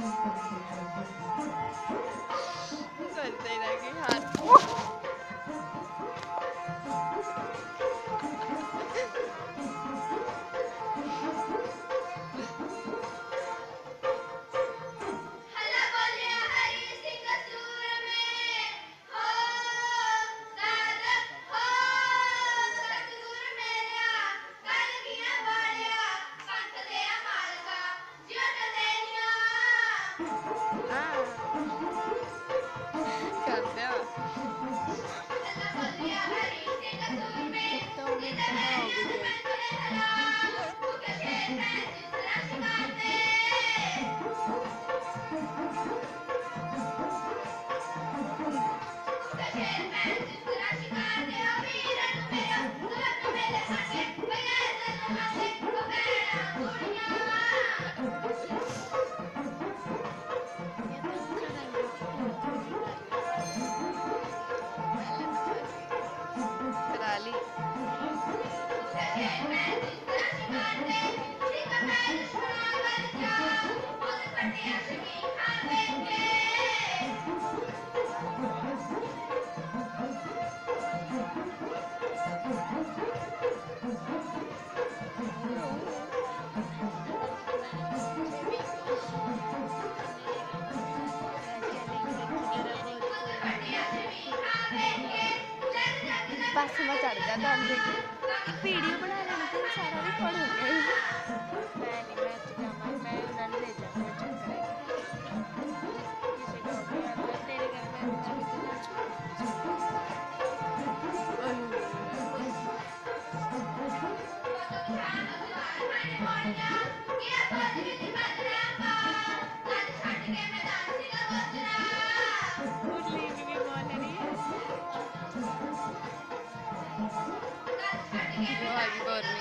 Sensei, that you had. Thank you. ਖੜ ਜਾ ਦਮ ਦੇ ਵੀਡੀਓ ਬਣਾ ਲੈਣੀ ਤੇ ਸਾਰਾ ਵੀ ਪੜ ਹੋ ਗਿਆ ਮੈਂ ਨਹੀਂ ਮੈਂ ரொம்ப அருமையாக